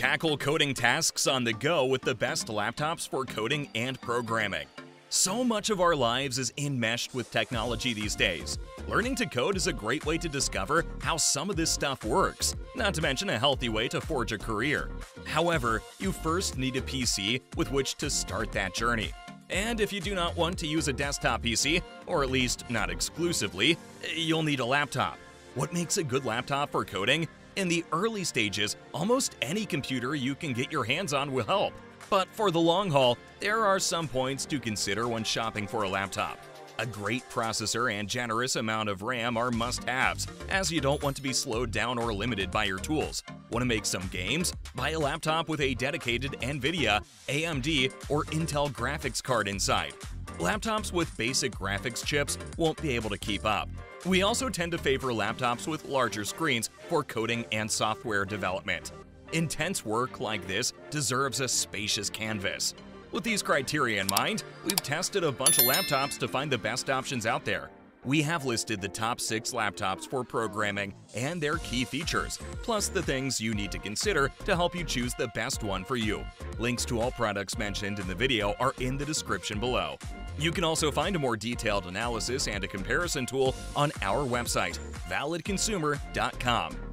Tackle coding tasks on the go with the best laptops for coding and programming. So much of our lives is enmeshed with technology these days. Learning to code is a great way to discover how some of this stuff works, not to mention a healthy way to forge a career. However, you first need a PC with which to start that journey. And if you do not want to use a desktop PC, or at least not exclusively, you'll need a laptop. What makes a good laptop for coding? In the early stages, almost any computer you can get your hands on will help. But for the long haul, there are some points to consider when shopping for a laptop. A great processor and generous amount of RAM are must-haves, as you don't want to be slowed down or limited by your tools. Want to make some games? Buy a laptop with a dedicated NVIDIA, AMD, or Intel graphics card inside. Laptops with basic graphics chips won't be able to keep up. We also tend to favor laptops with larger screens for coding and software development. Intense work like this deserves a spacious canvas. With these criteria in mind, we've tested a bunch of laptops to find the best options out there. We have listed the top 6 laptops for programming and their key features, plus the things you need to consider to help you choose the best one for you. Links to all products mentioned in the video are in the description below. You can also find a more detailed analysis and a comparison tool on our website, validconsumer.com.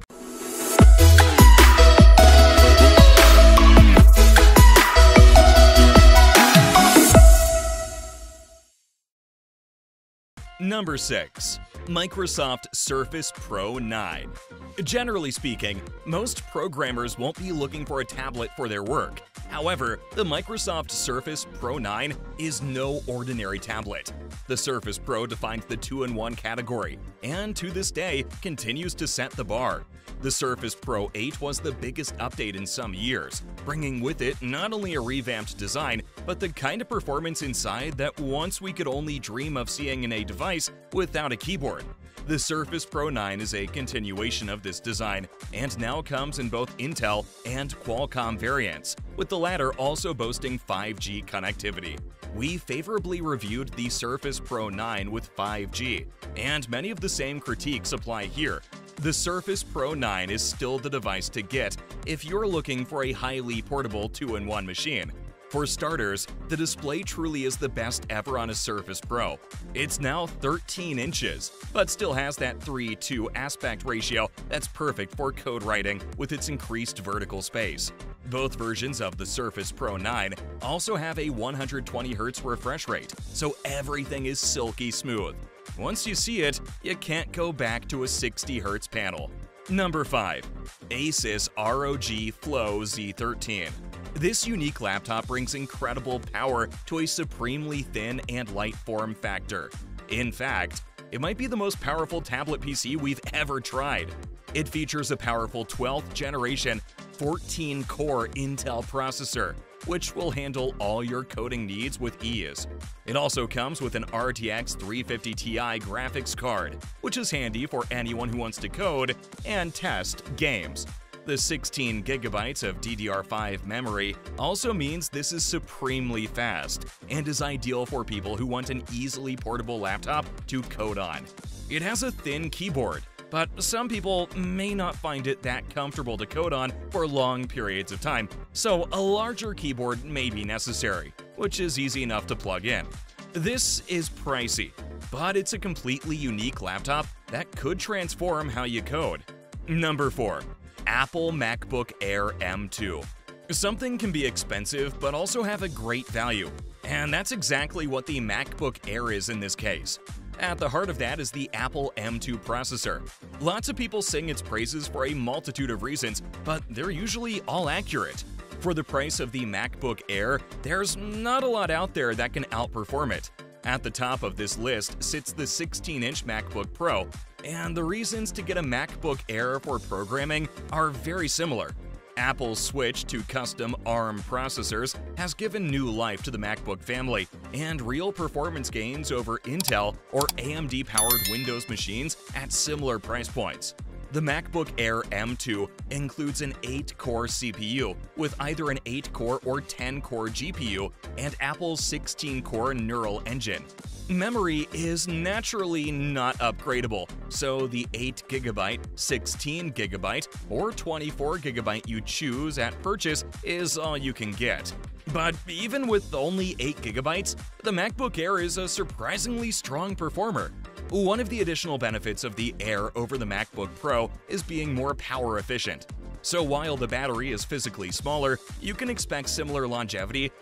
Number 6. Microsoft Surface Pro 9 Generally speaking, most programmers won't be looking for a tablet for their work. However, the Microsoft Surface Pro 9 is no ordinary tablet. The Surface Pro defines the 2-in-1 category, and to this day continues to set the bar. The Surface Pro 8 was the biggest update in some years, bringing with it not only a revamped design, but the kind of performance inside that once we could only dream of seeing in a device without a keyboard. The Surface Pro 9 is a continuation of this design and now comes in both Intel and Qualcomm variants, with the latter also boasting 5G connectivity. We favorably reviewed the Surface Pro 9 with 5G, and many of the same critiques apply here. The Surface Pro 9 is still the device to get if you're looking for a highly portable 2-in-1 machine, for starters, the display truly is the best ever on a Surface Pro. It's now 13 inches, but still has that 3-2 aspect ratio that's perfect for code writing with its increased vertical space. Both versions of the Surface Pro 9 also have a 120Hz refresh rate, so everything is silky smooth. Once you see it, you can't go back to a 60Hz panel. Number 5. Asus ROG Flow Z13 this unique laptop brings incredible power to a supremely thin and light form factor. In fact, it might be the most powerful tablet PC we've ever tried. It features a powerful 12th generation 14-core Intel processor, which will handle all your coding needs with ease. It also comes with an RTX 350 Ti graphics card, which is handy for anyone who wants to code and test games. The 16 gigabytes of DDR5 memory also means this is supremely fast and is ideal for people who want an easily portable laptop to code on. It has a thin keyboard, but some people may not find it that comfortable to code on for long periods of time, so a larger keyboard may be necessary, which is easy enough to plug in. This is pricey, but it's a completely unique laptop that could transform how you code. Number 4. Apple MacBook Air M2. Something can be expensive but also have a great value, and that's exactly what the MacBook Air is in this case. At the heart of that is the Apple M2 processor. Lots of people sing its praises for a multitude of reasons, but they're usually all accurate. For the price of the MacBook Air, there's not a lot out there that can outperform it. At the top of this list sits the 16-inch MacBook Pro, and the reasons to get a MacBook Air for programming are very similar. Apple's switch to custom ARM processors has given new life to the MacBook family, and real performance gains over Intel or AMD-powered Windows machines at similar price points. The MacBook Air M2 includes an 8-core CPU with either an 8-core or 10-core GPU and Apple's 16-core Neural Engine. Memory is naturally not upgradable, so the 8GB, 16GB, or 24GB you choose at purchase is all you can get. But even with only 8GB, the MacBook Air is a surprisingly strong performer. One of the additional benefits of the Air over the MacBook Pro is being more power efficient. So while the battery is physically smaller, you can expect similar longevity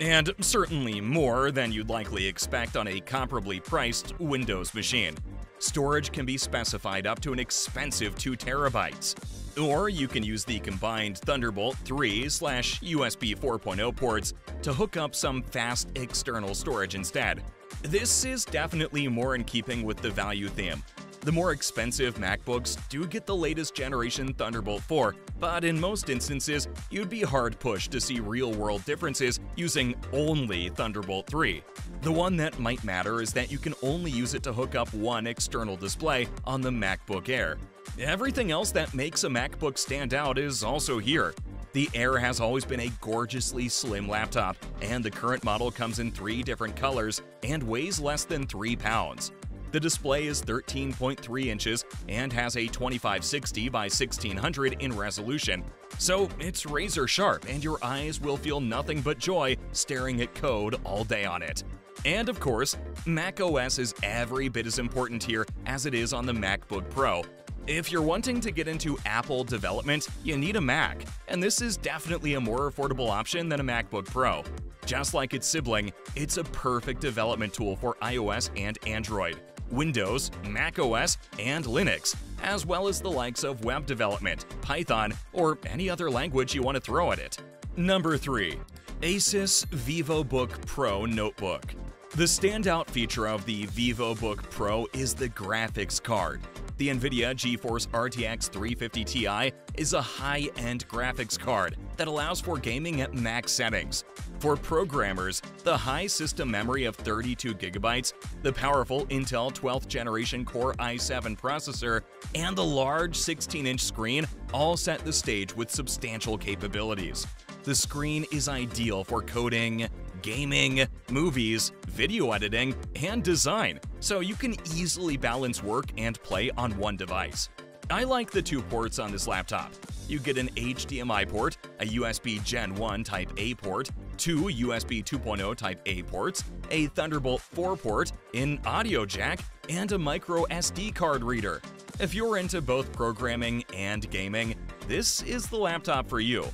and certainly more than you'd likely expect on a comparably priced Windows machine. Storage can be specified up to an expensive 2 terabytes. Or you can use the combined Thunderbolt 3 slash USB 4.0 ports to hook up some fast external storage instead. This is definitely more in keeping with the value theme, the more expensive MacBooks do get the latest generation Thunderbolt 4, but in most instances, you'd be hard pushed to see real world differences using only Thunderbolt 3. The one that might matter is that you can only use it to hook up one external display on the MacBook Air. Everything else that makes a MacBook stand out is also here. The Air has always been a gorgeously slim laptop, and the current model comes in three different colors and weighs less than 3 pounds. The display is 13.3 inches and has a 2560 by 1600 in resolution, so it's razor sharp and your eyes will feel nothing but joy staring at code all day on it. And of course, macOS is every bit as important here as it is on the MacBook Pro. If you're wanting to get into Apple development, you need a Mac, and this is definitely a more affordable option than a MacBook Pro. Just like its sibling, it's a perfect development tool for iOS and Android. Windows, Mac OS, and Linux, as well as the likes of web development, Python, or any other language you want to throw at it. Number 3. Asus VivoBook Pro Notebook The standout feature of the VivoBook Pro is the graphics card. The NVIDIA GeForce RTX 350 Ti is a high-end graphics card that allows for gaming at max settings. For programmers, the high system memory of 32GB, the powerful Intel 12th generation Core i7 processor, and the large 16-inch screen all set the stage with substantial capabilities. The screen is ideal for coding, gaming, movies, video editing, and design, so you can easily balance work and play on one device. I like the two ports on this laptop. You get an HDMI port, a USB Gen 1 Type A port, two USB 2.0 Type A ports, a Thunderbolt 4 port, an audio jack, and a micro SD card reader. If you're into both programming and gaming, this is the laptop for you.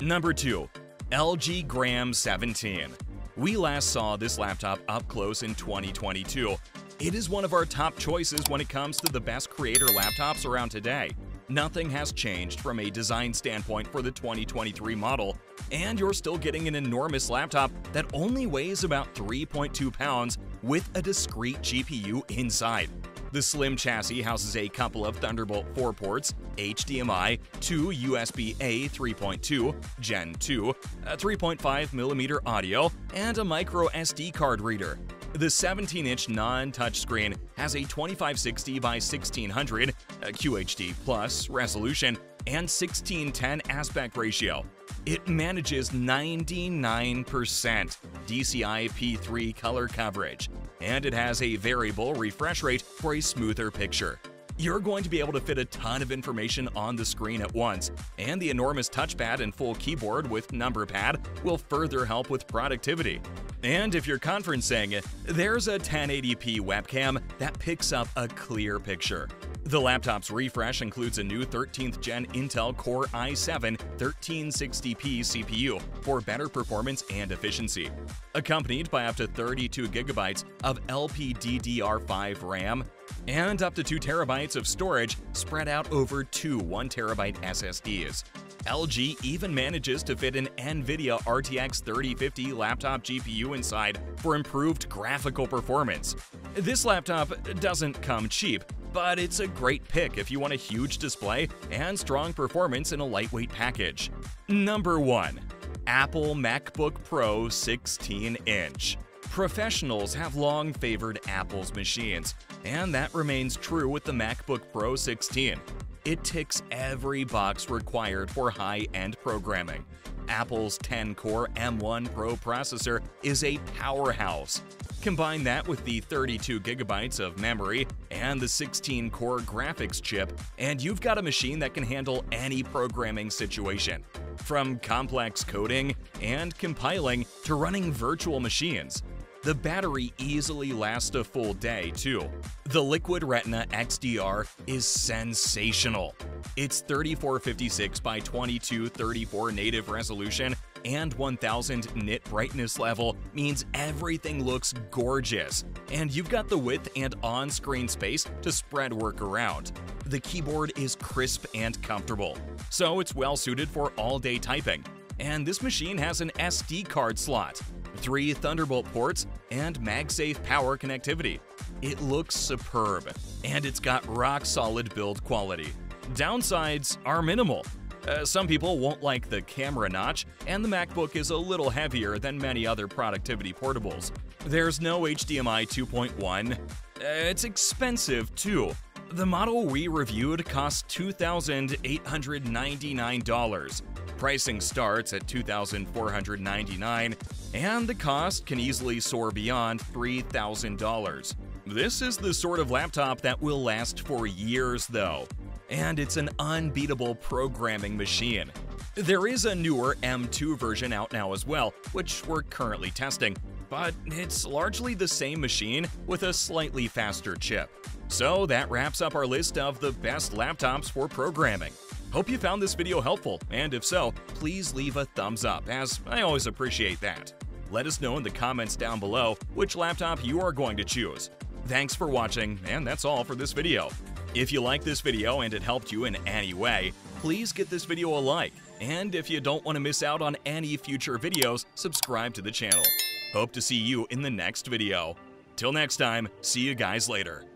Number 2. LG Gram 17 we last saw this laptop up close in 2022. It is one of our top choices when it comes to the best creator laptops around today. Nothing has changed from a design standpoint for the 2023 model, and you're still getting an enormous laptop that only weighs about 3.2 pounds with a discrete GPU inside. The slim chassis houses a couple of Thunderbolt 4 ports, HDMI, two USB-A 3.2, Gen 2, a 3.5mm audio, and a micro SD card reader. The 17-inch non-touchscreen has a 2560 by 1600 QHD plus resolution and 1610 aspect ratio. It manages 99% DCI P3 color coverage, and it has a variable refresh rate for a smoother picture. You're going to be able to fit a ton of information on the screen at once, and the enormous touchpad and full keyboard with number pad will further help with productivity. And if you're conferencing, there's a 1080p webcam that picks up a clear picture. The laptop's refresh includes a new 13th gen Intel Core i7 1360p CPU for better performance and efficiency, accompanied by up to 32 gigabytes of LPDDR5 RAM and up to 2 terabytes of storage spread out over two 1 terabyte SSDs. LG even manages to fit an NVIDIA RTX 3050 laptop GPU inside for improved graphical performance. This laptop doesn't come cheap, but it's a great pick if you want a huge display and strong performance in a lightweight package. Number 1. Apple MacBook Pro 16 inch. Professionals have long favored Apple's machines, and that remains true with the MacBook Pro 16. It ticks every box required for high-end programming. Apple's 10-core M1 Pro processor is a powerhouse. Combine that with the 32 gigabytes of memory and the 16 core graphics chip, and you've got a machine that can handle any programming situation. From complex coding and compiling to running virtual machines. The battery easily lasts a full day, too. The Liquid Retina XDR is sensational. Its 3456 by 2234 native resolution and 1000 nit brightness level means everything looks gorgeous, and you've got the width and on-screen space to spread work around. The keyboard is crisp and comfortable, so it's well suited for all-day typing. And this machine has an SD card slot, three Thunderbolt ports, and MagSafe power connectivity. It looks superb, and it's got rock-solid build quality. Downsides are minimal, uh, some people won't like the camera notch, and the MacBook is a little heavier than many other productivity portables. There's no HDMI 2.1. Uh, it's expensive, too. The model we reviewed cost $2,899. Pricing starts at 2,499, and the cost can easily soar beyond $3,000. This is the sort of laptop that will last for years, though and it's an unbeatable programming machine. There is a newer M2 version out now as well, which we're currently testing, but it's largely the same machine with a slightly faster chip. So that wraps up our list of the best laptops for programming. Hope you found this video helpful, and if so, please leave a thumbs up, as I always appreciate that. Let us know in the comments down below which laptop you are going to choose. Thanks for watching, and that's all for this video. If you like this video and it helped you in any way, please get this video a like. And if you don't want to miss out on any future videos, subscribe to the channel. Hope to see you in the next video. Till next time, see you guys later.